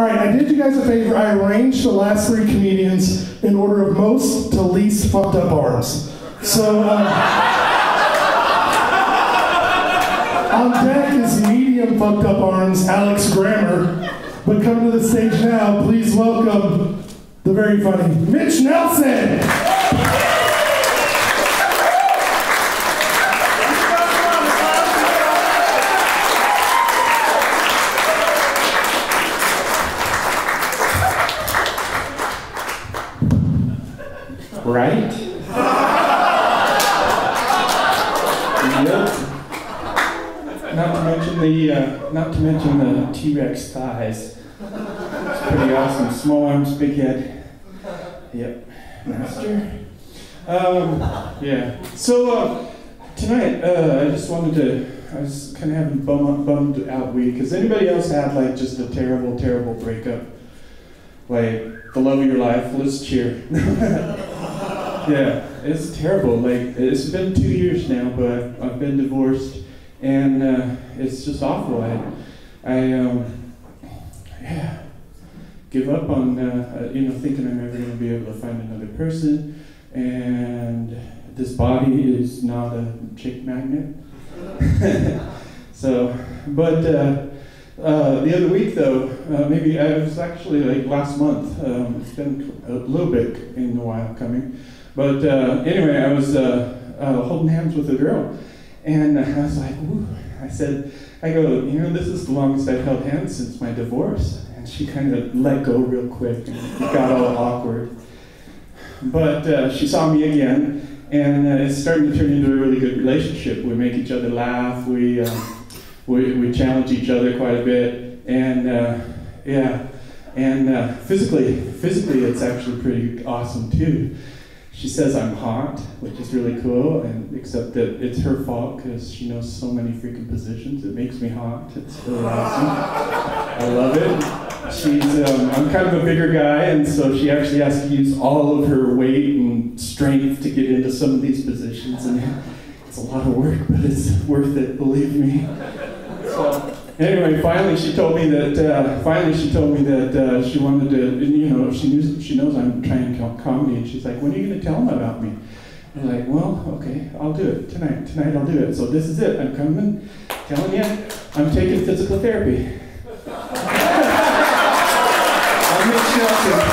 All right, I did you guys a favor. I arranged the last three comedians in order of most to least fucked up arms. So uh, on deck is medium fucked up arms, Alex Grammer. But coming to the stage now, please welcome the very funny Mitch Nelson. Right? yep. Not to mention the uh, not to mention the T-Rex thighs. It's pretty awesome. Small arms, big head. Yep. Master. Um, yeah. So uh, tonight, uh, I just wanted to. I was kind of having bum, bummed out week. Has anybody else had like just a terrible, terrible breakup? Like the love of your life. Let's cheer. yeah, it's terrible. Like it's been two years now, but I've been divorced, and uh, it's just awful. I, I, um, yeah, give up on uh, you know thinking I'm ever to be able to find another person, and this body is not a chick magnet. so, but. Uh, uh, the other week, though, uh, maybe I was actually like last month. Um, it's been a little bit in a while coming, but uh, anyway, I was uh, uh, holding hands with a girl, and I was like, "Ooh!" I said, "I go, you know, this is the longest I've held hands since my divorce." And she kind of let go real quick, and got all awkward. But uh, she saw me again, and it's starting to turn into a really good relationship. We make each other laugh. We um, we, we challenge each other quite a bit, and uh, yeah, and uh, physically, physically, it's actually pretty awesome too. She says I'm hot, which is really cool, and except that it's her fault because she knows so many freaking positions. It makes me hot. It's really awesome. I love it. She's um, I'm kind of a bigger guy, and so she actually has to use all of her weight and strength to get into some of these positions, and it's a lot of work, but it's worth it. Believe me. So anyway, finally she told me that. Uh, finally she told me that uh, she wanted to. You know, she knew she knows I'm trying to comedy, and she's like, "When are you going to tell them about me?" And I'm like, "Well, okay, I'll do it tonight. Tonight I'll do it. So this is it. I'm coming, telling you, I'm taking physical therapy." I'm.